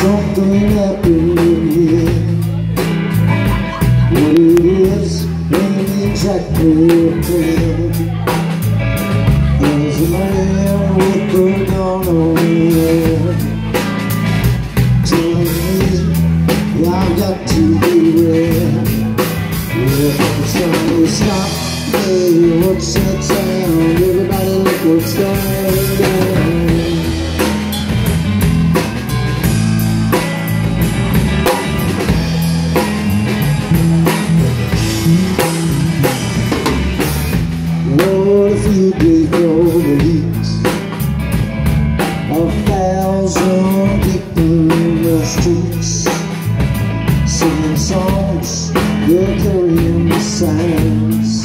something happening here. What it is ain't exactly clear. There's a man with a gun on the Telling me I've got to beware. Yeah, it's time to stop. Hey, what's that sound? Everybody look what's going you gave your release A thousand people in the streets Singing songs, they're carrying the signs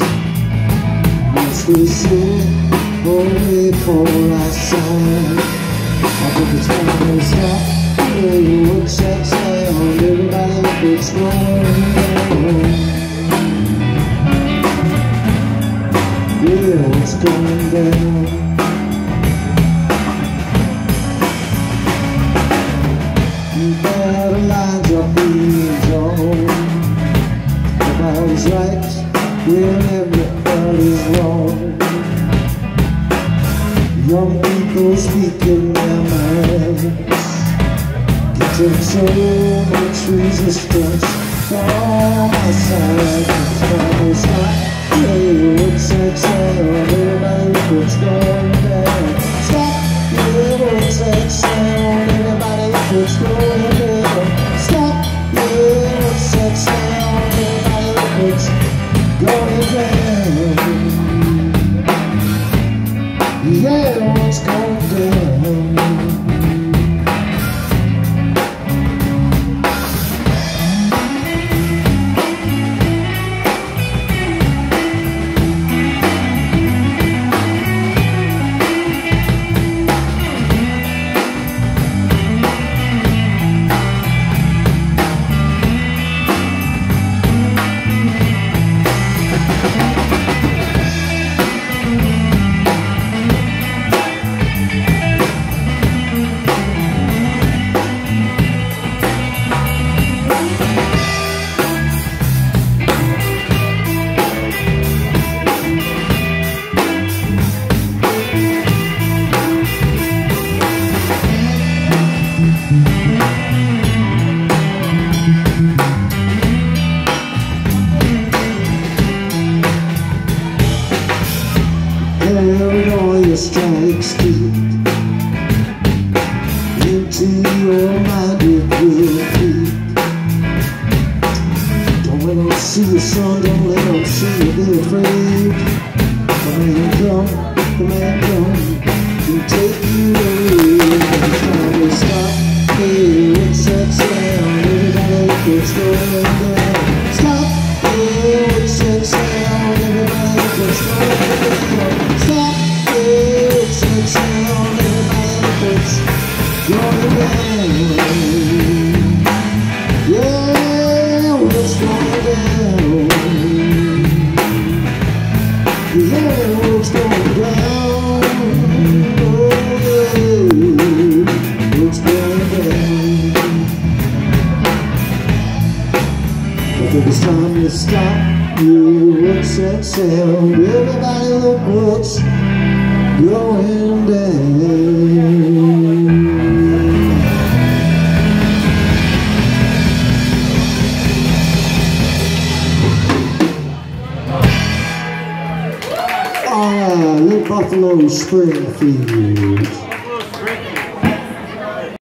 Must we sing, only for our side I think it's time to stop Hey, what's that sound? Everybody look what's going lines are being drawn Everybody's right when everybody's wrong Young people speaking their minds Getting so much resistance from my side It's not Hey, what's that sound? Son, don't let them see you be afraid The man come, the man come To take you away. To stop, hey, what's that sound? Everybody look going down Stop, hey, what's that sound? Everybody what's going It's time to stop you what's that sound Everybody look what's going down. Ah, Little Buffalo Springfield